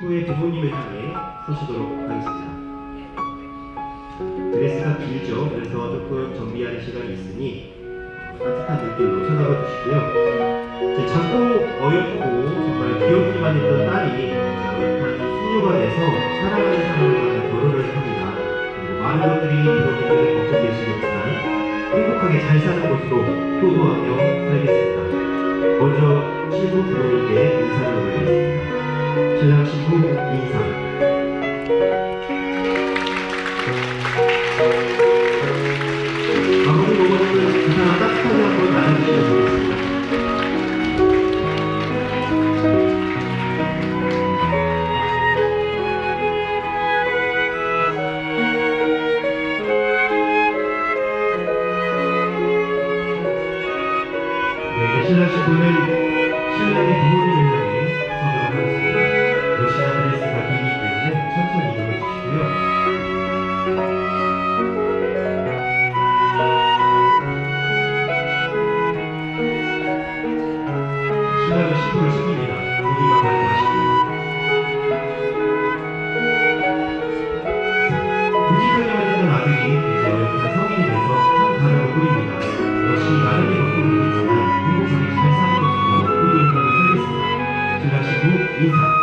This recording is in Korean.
신부의 부모님을 향해 서시도록 하겠습니다. 드레스가 길죠. 그래서 조금 정리하는 시간이 있으니 따뜻한 느낌으로 쳐다봐 주시고요. 제 작고 어렵고 정말 귀엽기만 했던 딸이 어엿한 숙녀관에서 사랑하는 만나 결혼을 합니다. 그리고 많은 것들이 부모님들이 걱정되시겠지만 행복하게 잘 사는 것으로 효도하며 살겠습니다. 먼저 신부 부모님께 인사를 올리겠습니다. 조정식 후배 인사 아무리 보고는 그 사람 따뜻하게 한번 나눠주시면 신랑 신부는 신랑의 부모님입니다. do